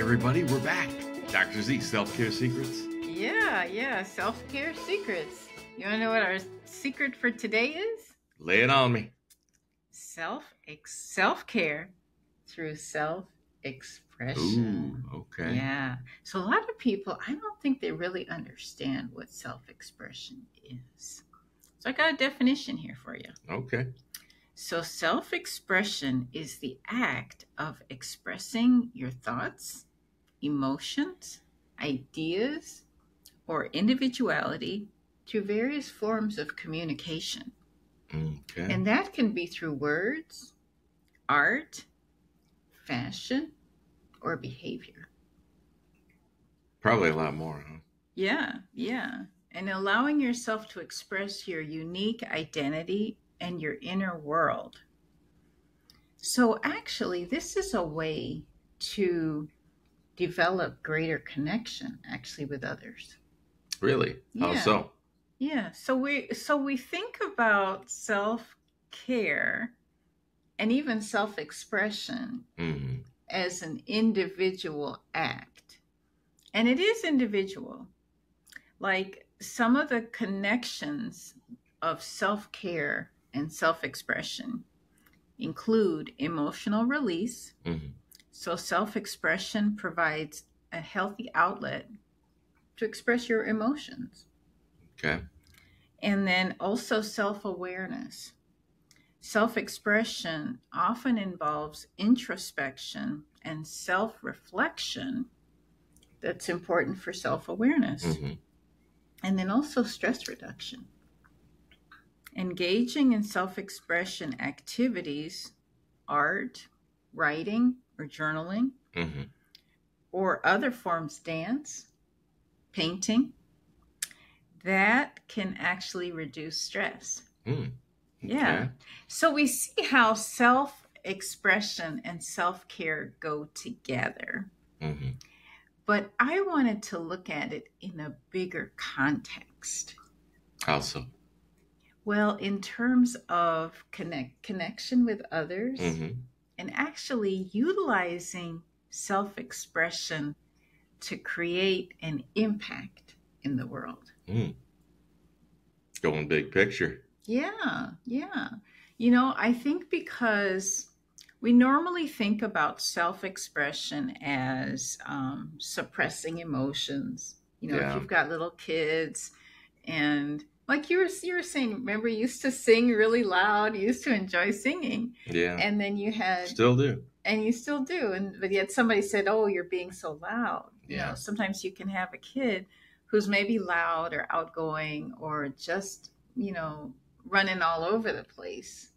everybody, we're back. Dr. Z, Self Care Secrets. Yeah, yeah, self care secrets. You want to know what our secret for today is? Lay it on me. Self self care through self expression. Ooh, okay. Yeah. So a lot of people, I don't think they really understand what self expression is. So I got a definition here for you. Okay. So self expression is the act of expressing your thoughts, emotions, ideas, or individuality through various forms of communication. Okay. And that can be through words, art, fashion, or behavior. Probably a lot more, huh? Yeah, yeah. And allowing yourself to express your unique identity and your inner world. So, actually, this is a way to develop greater connection actually with others. Really? How Yeah. so? Yeah, so we so we think about self-care and even self-expression hmm as an individual act. And it is individual. Like some of the connections of self-care and self-expression include emotional release. hmm So self-expression provides a healthy outlet to express your emotions. Okay. And then also self awareness. Self expression often involves introspection and self reflection that's important for self awareness. hmm And then also stress reduction. Engaging in self expression activities, art, writing, or journaling, hmm or other forms, dance, painting, that can actually reduce stress. Mm. Yeah. So we see how self expression and self care go together. Okay. hmm But I wanted to look at it in a bigger context. How so? Well, in terms of connect connection with others hmm and actually utilizing self expression to create an impact in the world. Mm. Going big picture. Yeah, yeah. You know, I think because we normally think about self expression as um, suppressing emotions. You know, Yeah. if you've got little kids and like you were, you were saying, remember, you used to sing really loud, you used to enjoy singing, Yeah. and then you had, Still do. and you still do, and but yet somebody said, "Oh, you're being so loud." You Yeah. know, sometimes you can have a kid who's maybe loud or outgoing or just you know running all over the place,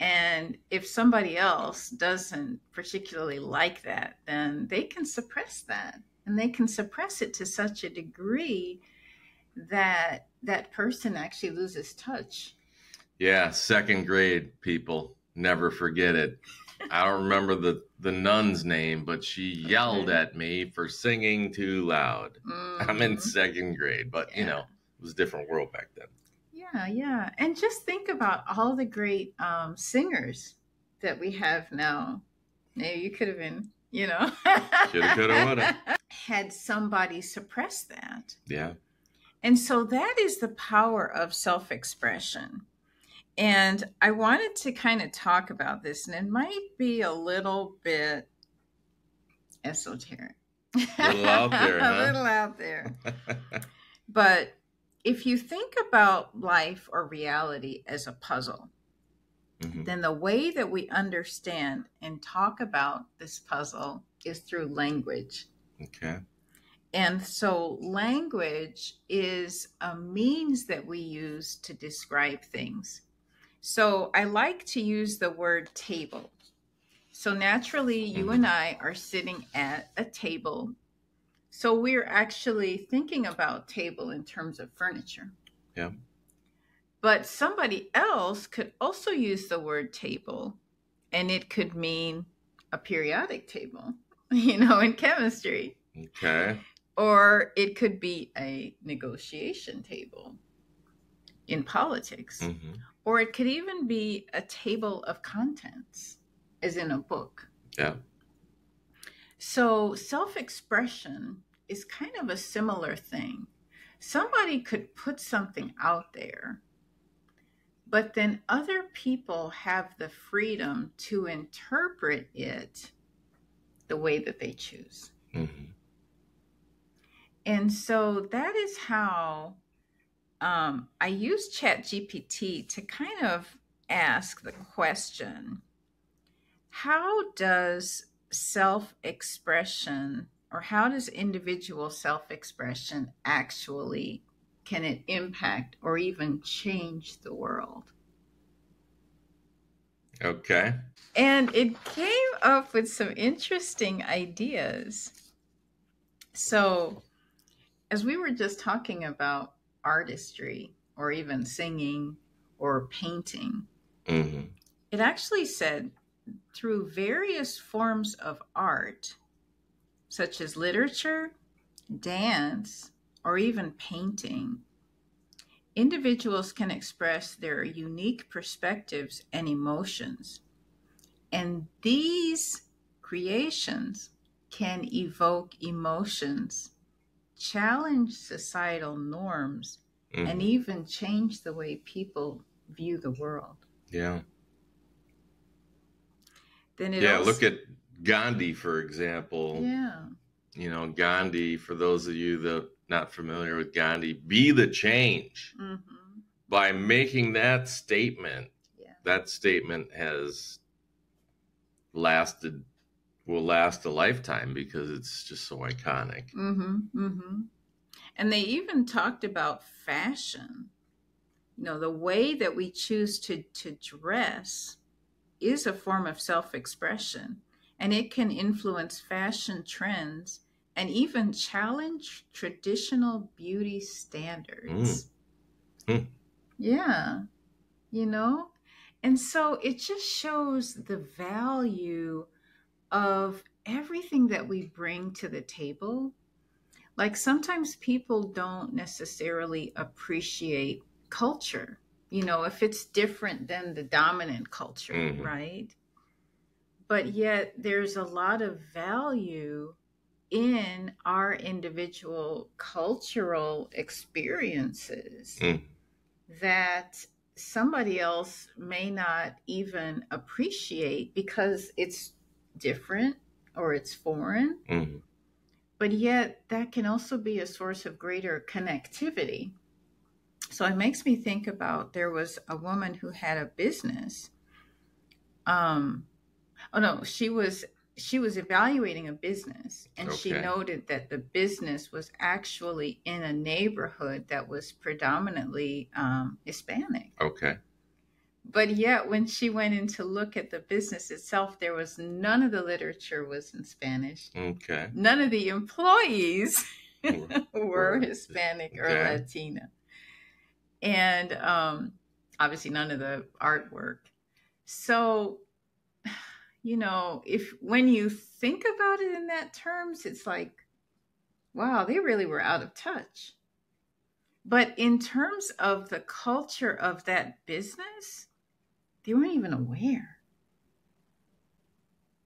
and if somebody else doesn't particularly like that, then they can suppress that, and they can suppress it to such a degree that that person actually loses touch. Yeah. Second grade people never forget it. I don't remember the the nun's name, but she yelled Okay. at me for singing too loud. I'm in Mhm. second grade, but you know, it was a different world back then. Yeah, yeah. And just think about all the great um, singers that we have now. Maybe you could have been, you know, Shoulda, coulda, woulda. had somebody suppress that. Yeah. And so that is the power of self expression. And I wanted to kind of talk about this, and it might be a little bit esoteric. A Little out there, a little out there. But if you think about life or reality as a puzzle, Mhm. then the way that we understand and talk about this puzzle is through language. Okay. And so, language is a means that we use to describe things. So, I like to use the word table. So, naturally, you Mhm. and I are sitting at a table. So, we're actually thinking about table in terms of furniture. Yeah. But somebody else could also use the word table, and it could mean a periodic table, you know, in chemistry Okay. Or it could be a negotiation table in politics, hmm or it could even be a table of contents, as in a book. Yeah. So, self expression is kind of a similar thing. Somebody could put something out there, but then other people have the freedom to interpret it the way that they choose. Mm-hmm. And so that is how um, I use ChatGPT to kind of ask the question how does self expression or how does individual self expression actually can it impact or even change the world? Okay. And it came up with some interesting ideas. So, as we were just talking about artistry or even singing or painting, Mm-hmm. it actually said through various forms of art, such as literature, dance, or even painting, individuals can express their unique perspectives and emotions. And these creations can evoke emotions, challenge societal norms, Mm-hmm. and even change the way people view the world. yeah. Then it Yeah. also- Look at Gandhi, for example. yeah. You know, Gandhi, for those of you that not familiar with Gandhi, be the change. hmm By making that statement, Yeah. that statement has lasted, will last a lifetime because it's just so iconic. Mm-hmm. Mm-hmm. And they even talked about fashion. You know, the way that we choose to to dress is a form of self-expression, and it can influence fashion trends and even challenge traditional beauty standards. Mm. Hmm. Yeah. You know? And so it just shows the value of everything that we bring to the table. Like sometimes people don't necessarily appreciate culture, you know, if it's different than the dominant culture, Mhm. right? But yet there's a lot of value in our individual cultural experiences Mm. that somebody else may not even appreciate because it's different or it's foreign, Mhm. but yet that can also be a source of greater connectivity. So it makes me think about there was a woman who had a business. Um, oh no, she was she was evaluating a business and she noted that the business was actually in a neighborhood that was predominantly um, Hispanic. Okay. But yet, when she went in to look at the business itself, there was none of the literature was in Spanish. Okay. None of the employees Were- were Hispanic or okay. Latina, and um, obviously none of the artwork. So, you know, if when you think about it in that terms, it's like, wow, they really were out of touch. But in terms of the culture of that business, they weren't even aware.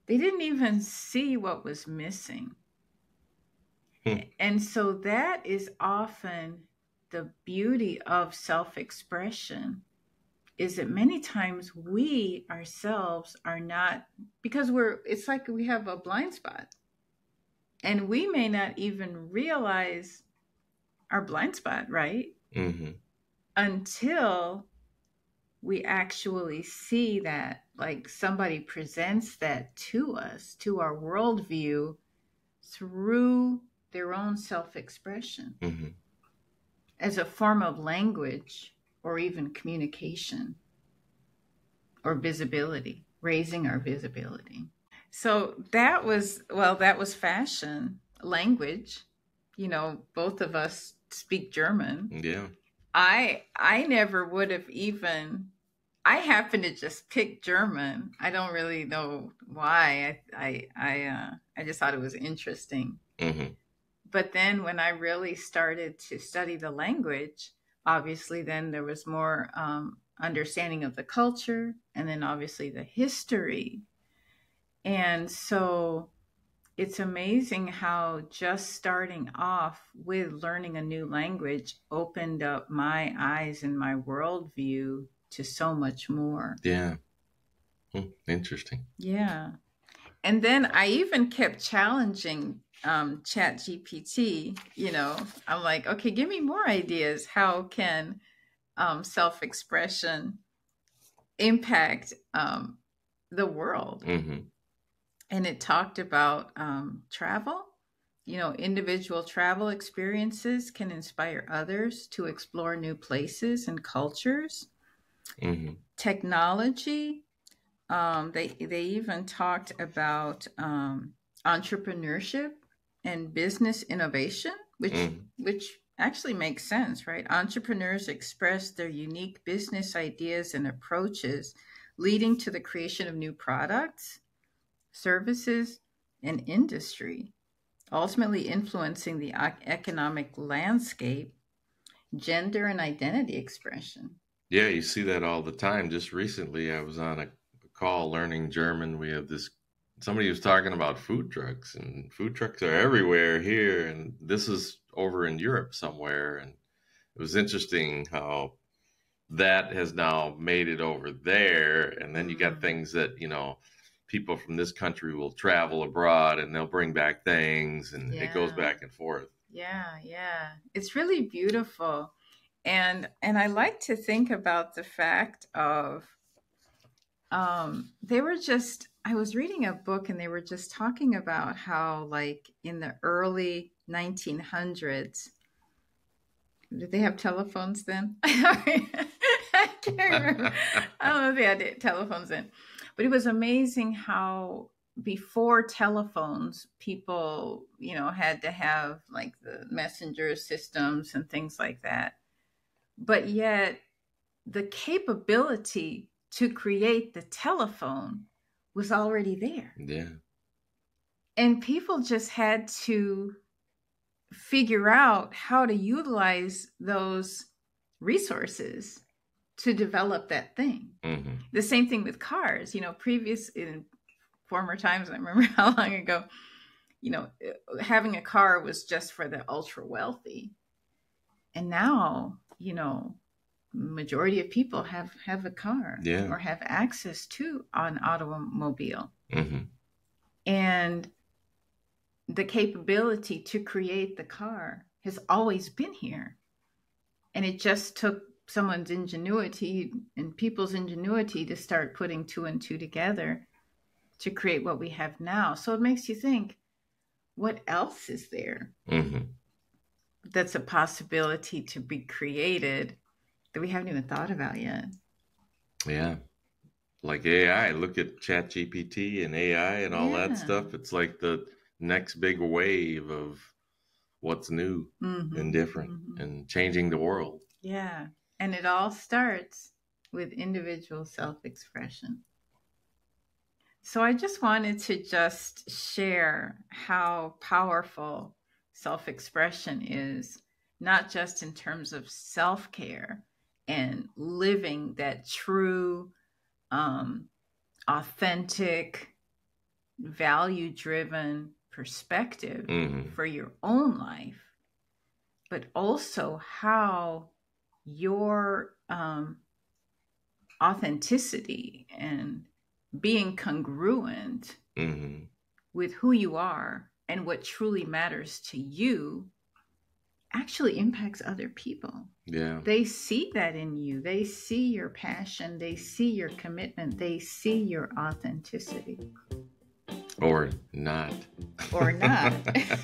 They didn't even see what was missing. Hmm. And so that is often the beauty of self expression is that many times we ourselves are not because we're it's like we have a blind spot and we may not even realize our blind spot right Mm-hmm. until we actually see that like somebody presents that to us to our worldview through their own self-expression Mm-hmm. as a form of language or even communication or visibility, raising our visibility. So that was, well, that was fashion, language. You know, both of us speak German. Yeah. I I never would have even I happened to just pick German. I don't really know why. I I I uh I just thought it was interesting Mm-hmm. but then when I really started to study the language, obviously, then there was more um, understanding of the culture and then obviously the history. And so it's amazing how just starting off with learning a new language opened up my eyes and my worldview to so much more. Yeah. Hmm, interesting. Yeah. And then I even kept challenging um, Chat GPT. You know, I'm like, okay, give me more ideas. How can um, self expression impact um, the world? hmm and it talked about um, travel. You know, individual travel experiences can inspire others to explore new places and cultures. hmm Technology. Um, they they even talked about um, entrepreneurship and business innovation, which Mhm. which actually makes sense, right? Entrepreneurs express their unique business ideas and approaches, leading to the creation of new products, services, and industry, ultimately influencing the economic landscape, gender, and identity expression. Yeah, you see that all the time. Just recently, I was on a call learning German. We have this somebody was talking about food trucks, and food trucks are everywhere here, and this is over in Europe somewhere. And it was interesting how that has now made it over there. And then you got Mhm. things that, you know, people from this country will travel abroad and they'll bring back things, and it goes back and forth. Yeah, yeah. It's really beautiful. And and I like to think about the fact of um they were just I was reading a book and they were just talking about how like in the early 1900s did they have telephones then? I can't remember. I don't know if they had telephones then, but it was amazing how before telephones, people, you know, had to have like the messenger systems and things like that. But yet, the capability to create the telephone was already there. yeah. And people just had to figure out how to utilize those resources to develop that thing. hmm The same thing with cars. You know, previous in former times, I remember how long ago, you know, having a car was just for the ultra wealthy. And now, you know, majority of people have have a car Yeah. or have access to an automobile hmm and the capability to create the car has always been here and it just took someone's ingenuity and people's ingenuity to start putting two and two together to create what we have now so it makes you think what else is there hmm that's a possibility to be created that we haven't even thought about yet Yeah. Like AI, look at ChatGPT and AI and all Yeah. that stuff. It's like the next big wave of what's new Mhm, and different mhm. and changing the world. Yeah. And it all starts with individual self expression. So I just wanted to just share how powerful self expression is, not just in terms of self care and living that true, um, authentic, value driven perspective hmm for your own life, but also how your um, authenticity and being congruent hmm with who you are and what truly matters to you actually impacts other people. Yeah. They see that in you. They see your passion. They see your commitment. They see your authenticity Or not. or not.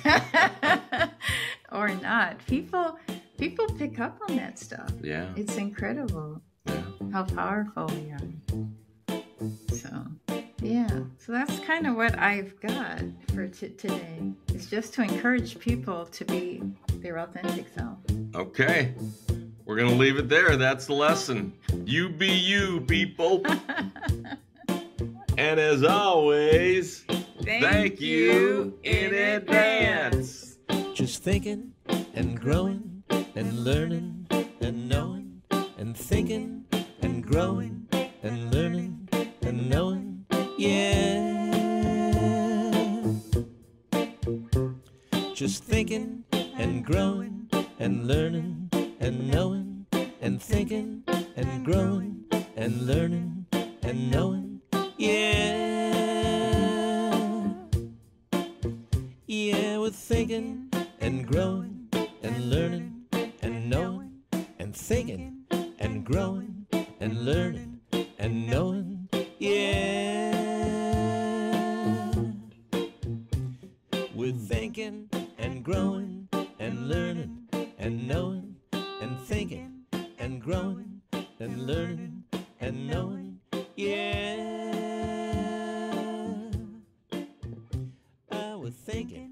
or not. People people pick up on that stuff. yeah. It's incredible Yeah. how powerful we are. So, yeah. So that's kind of what I've got for t- today. It's just to encourage people to be their authentic self. Okay. We're going to leave it there. That's the lesson. You be you, people. And as always, thank, you in advance. Just thinking and growing and learning and knowing and thinking and growing and learning and knowing. Yeah. Just thinking and growing and learning and knowing and thinking and growing and learning and knowing. Yeah. Yeah, we're thinking and growing thinking